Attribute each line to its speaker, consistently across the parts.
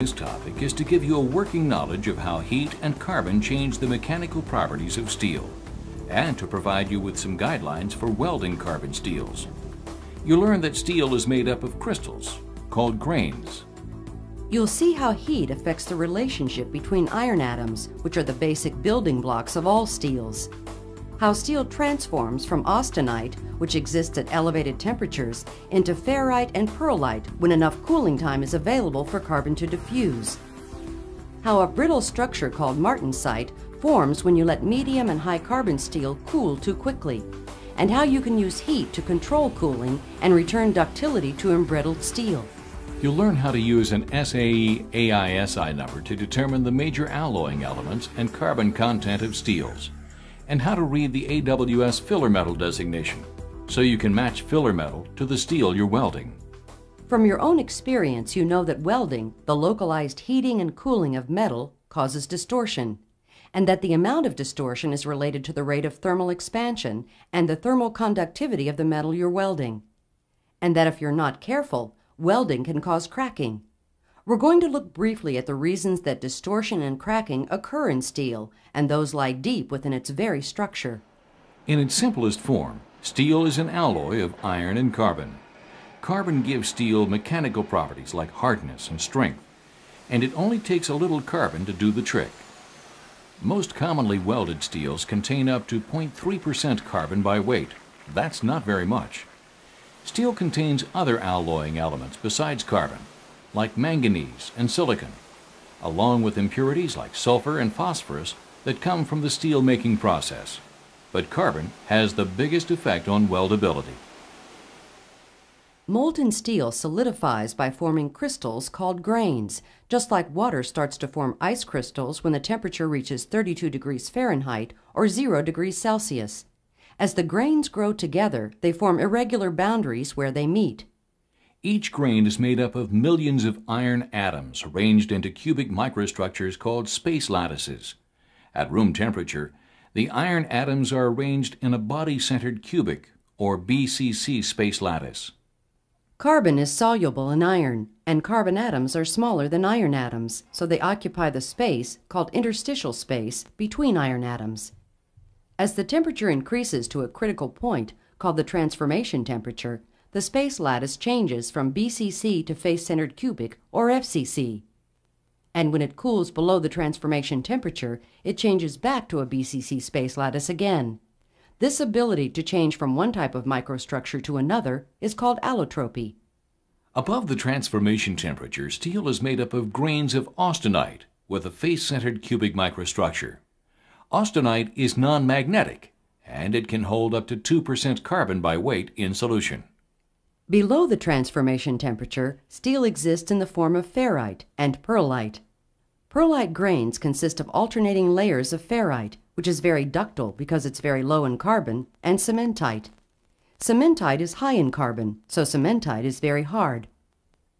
Speaker 1: This topic is to give you a working knowledge of how heat and carbon change the mechanical properties of steel, and to provide you with some guidelines for welding carbon steels. You'll learn that steel is made up of crystals, called grains.
Speaker 2: You'll see how heat affects the relationship between iron atoms, which are the basic building blocks of all steels how steel transforms from austenite, which exists at elevated temperatures, into ferrite and pearlite when enough cooling time is available for carbon to diffuse. How a brittle structure called martensite forms when you let medium and high carbon steel cool too quickly, and how you can use heat to control cooling and return ductility to embrittled steel.
Speaker 1: You'll learn how to use an SAE AISI number to determine the major alloying elements and carbon content of steels and how to read the AWS filler metal designation so you can match filler metal to the steel you're welding.
Speaker 2: From your own experience, you know that welding, the localized heating and cooling of metal, causes distortion, and that the amount of distortion is related to the rate of thermal expansion and the thermal conductivity of the metal you're welding, and that if you're not careful, welding can cause cracking. We're going to look briefly at the reasons that distortion and cracking occur in steel, and those lie deep within its very structure.
Speaker 1: In its simplest form, steel is an alloy of iron and carbon. Carbon gives steel mechanical properties like hardness and strength, and it only takes a little carbon to do the trick. Most commonly welded steels contain up to 0.3% carbon by weight. That's not very much. Steel contains other alloying elements besides carbon, like manganese and silicon, along with impurities like sulfur and phosphorus that come from the steel making process. But carbon has the biggest effect on weldability.
Speaker 2: Molten steel solidifies by forming crystals called grains, just like water starts to form ice crystals when the temperature reaches 32 degrees Fahrenheit or 0 degrees Celsius. As the grains grow together, they form irregular boundaries where they meet.
Speaker 1: Each grain is made up of millions of iron atoms arranged into cubic microstructures called space lattices. At room temperature, the iron atoms are arranged in a body-centered cubic, or BCC space lattice.
Speaker 2: Carbon is soluble in iron, and carbon atoms are smaller than iron atoms, so they occupy the space, called interstitial space, between iron atoms. As the temperature increases to a critical point, called the transformation temperature, the space lattice changes from BCC to face-centered cubic, or FCC. And when it cools below the transformation temperature, it changes back to a BCC space lattice again. This ability to change from one type of microstructure to another is called allotropy.
Speaker 1: Above the transformation temperature, steel is made up of grains of austenite with a face-centered cubic microstructure. Austenite is non-magnetic, and it can hold up to 2% carbon by weight in solution.
Speaker 2: Below the transformation temperature, steel exists in the form of ferrite and pearlite. Pearlite grains consist of alternating layers of ferrite, which is very ductile because it's very low in carbon, and cementite. Cementite is high in carbon, so cementite is very hard.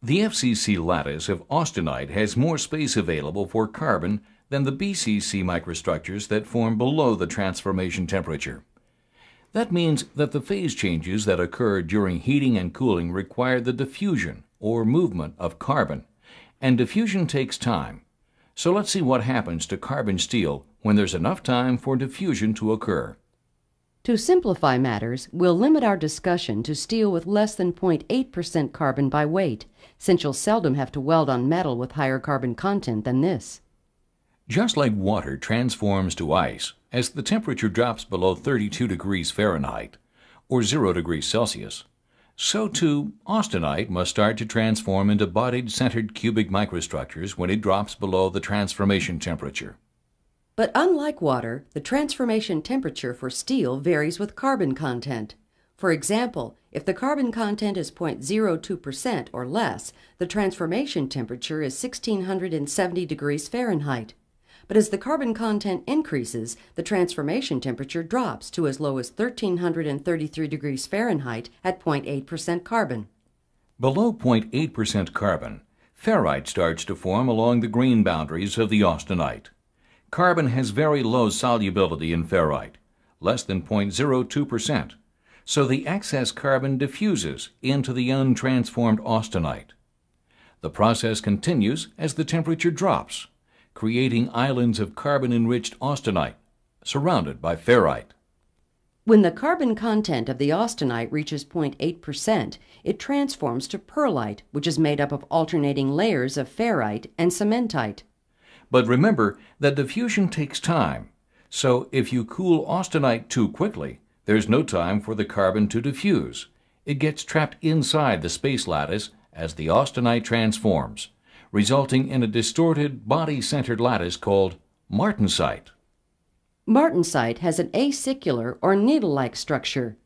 Speaker 1: The FCC lattice of austenite has more space available for carbon than the BCC microstructures that form below the transformation temperature. That means that the phase changes that occur during heating and cooling require the diffusion or movement of carbon, and diffusion takes time. So let's see what happens to carbon steel when there's enough time for diffusion to occur.
Speaker 2: To simplify matters, we'll limit our discussion to steel with less than 0.8% carbon by weight, since you'll seldom have to weld on metal with higher carbon content than this.
Speaker 1: Just like water transforms to ice, as the temperature drops below 32 degrees Fahrenheit, or 0 degrees Celsius, so too austenite must start to transform into bodied centered cubic microstructures when it drops below the transformation temperature.
Speaker 2: But unlike water, the transformation temperature for steel varies with carbon content. For example, if the carbon content is 0.02% or less, the transformation temperature is 1670 degrees Fahrenheit but as the carbon content increases, the transformation temperature drops to as low as 1333 degrees Fahrenheit at 0.8% carbon.
Speaker 1: Below 0.8% carbon, ferrite starts to form along the grain boundaries of the austenite. Carbon has very low solubility in ferrite, less than 0.02%, so the excess carbon diffuses into the untransformed austenite. The process continues as the temperature drops, creating islands of carbon-enriched austenite surrounded by ferrite.
Speaker 2: When the carbon content of the austenite reaches 0.8%, it transforms to pearlite, which is made up of alternating layers of ferrite and cementite.
Speaker 1: But remember that diffusion takes time, so if you cool austenite too quickly, there's no time for the carbon to diffuse. It gets trapped inside the space lattice as the austenite transforms, resulting in a distorted, body-centered lattice called martensite.
Speaker 2: Martensite has an acicular or needle-like structure.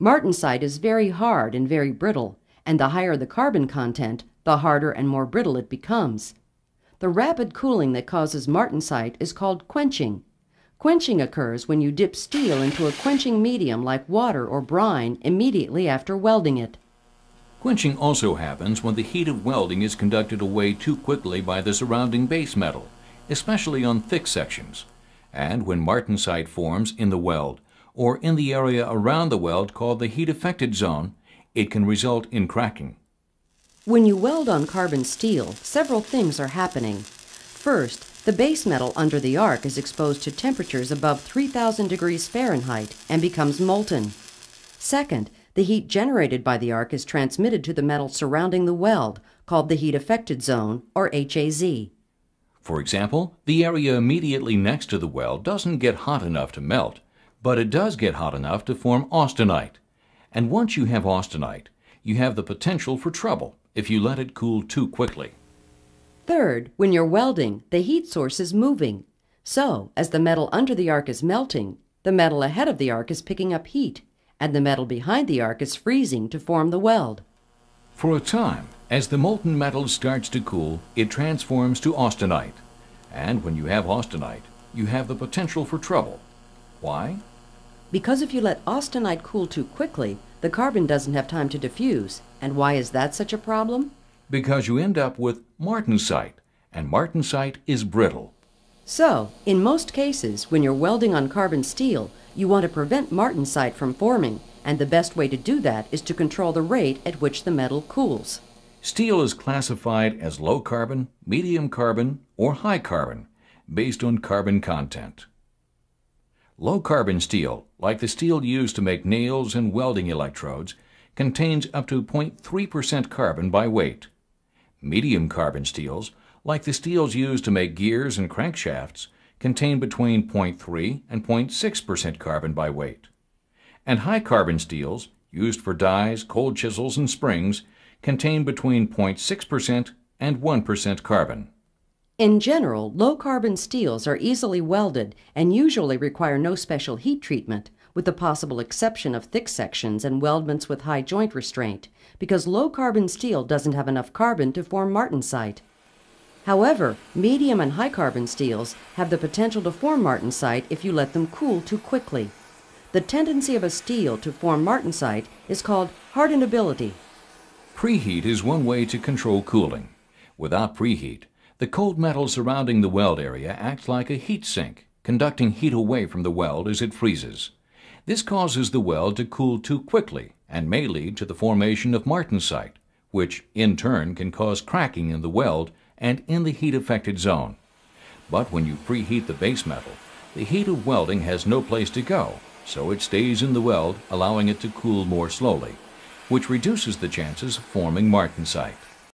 Speaker 2: Martensite is very hard and very brittle, and the higher the carbon content, the harder and more brittle it becomes. The rapid cooling that causes martensite is called quenching. Quenching occurs when you dip steel into a quenching medium like water or brine immediately after welding it.
Speaker 1: Quenching also happens when the heat of welding is conducted away too quickly by the surrounding base metal, especially on thick sections and when martensite forms in the weld or in the area around the weld called the heat affected zone, it can result in cracking.
Speaker 2: When you weld on carbon steel, several things are happening. First, the base metal under the arc is exposed to temperatures above 3000 degrees Fahrenheit and becomes molten. Second, the heat generated by the arc is transmitted to the metal surrounding the weld, called the heat affected zone, or HAZ.
Speaker 1: For example, the area immediately next to the weld doesn't get hot enough to melt, but it does get hot enough to form austenite. And once you have austenite, you have the potential for trouble if you let it cool too quickly.
Speaker 2: Third, when you're welding, the heat source is moving. So, as the metal under the arc is melting, the metal ahead of the arc is picking up heat, and the metal behind the arc is freezing to form the weld.
Speaker 1: For a time, as the molten metal starts to cool, it transforms to austenite. And when you have austenite, you have the potential for trouble. Why?
Speaker 2: Because if you let austenite cool too quickly, the carbon doesn't have time to diffuse. And why is that such a problem?
Speaker 1: Because you end up with martensite, and martensite is brittle.
Speaker 2: So, in most cases, when you're welding on carbon steel, you want to prevent martensite from forming, and the best way to do that is to control the rate at which the metal cools.
Speaker 1: Steel is classified as low carbon, medium carbon, or high carbon based on carbon content. Low carbon steel, like the steel used to make nails and welding electrodes, contains up to 0.3% carbon by weight. Medium carbon steels, like the steels used to make gears and crankshafts, contain between 0.3 and 0.6% carbon by weight. And high carbon steels, used for dies, cold chisels, and springs, contain between 0.6% and 1% carbon.
Speaker 2: In general, low carbon steels are easily welded and usually require no special heat treatment, with the possible exception of thick sections and weldments with high joint restraint, because low carbon steel doesn't have enough carbon to form martensite. However, medium and high carbon steels have the potential to form martensite if you let them cool too quickly. The tendency of a steel to form martensite is called hardenability
Speaker 1: Preheat is one way to control cooling. Without preheat, the cold metal surrounding the weld area acts like a heat sink, conducting heat away from the weld as it freezes. This causes the weld to cool too quickly and may lead to the formation of martensite, which in turn can cause cracking in the weld and in the heat affected zone. But when you preheat the base metal, the heat of welding has no place to go, so it stays in the weld, allowing it to cool more slowly which reduces the chances of forming martensite.